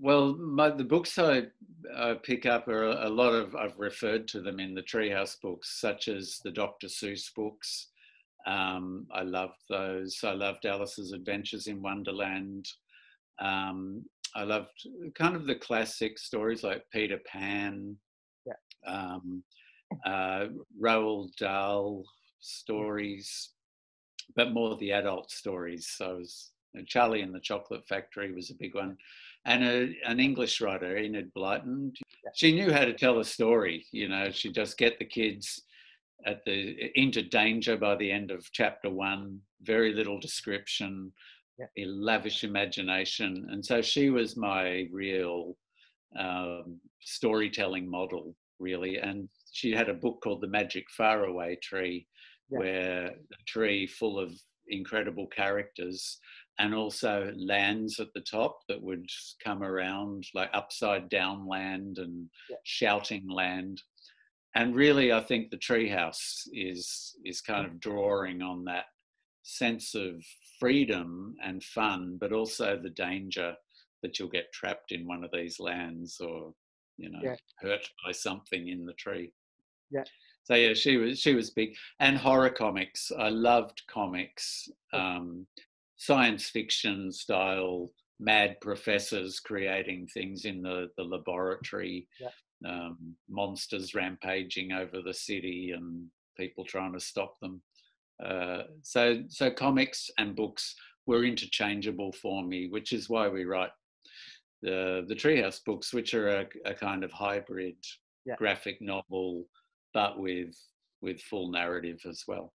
well, my, the books I, I, pick up are a lot of, I've referred to them in the Treehouse books, such as the Dr. Seuss books. Um, I loved those. I loved Alice's Adventures in Wonderland. Um, I loved kind of the classic stories like Peter Pan, yeah. um, uh, Roald Dahl stories, but more the adult stories. So was, Charlie and the Chocolate Factory was a big one. And a, an English writer, Enid Blyton, she knew how to tell a story. You know, she'd just get the kids at the into danger by the end of chapter one. Very little description, yeah. a lavish imagination, and so she was my real um, storytelling model, really. And she had a book called The Magic Faraway Tree, yeah. where a tree full of incredible characters and also lands at the top that would come around like upside down land and yeah. shouting land. And really i think the treehouse is is kind of drawing on that sense of freedom and fun but also the danger that you'll get trapped in one of these lands or you know yeah. hurt by something in the tree. Yeah. So yeah she was she was big. And horror comics. I loved comics um, science fiction style mad professors creating things in the the laboratory yeah um, monsters rampaging over the city and people trying to stop them. Uh, so, so comics and books were interchangeable for me, which is why we write the the Treehouse books, which are a, a kind of hybrid yeah. graphic novel, but with with full narrative as well.